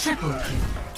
Triple kill.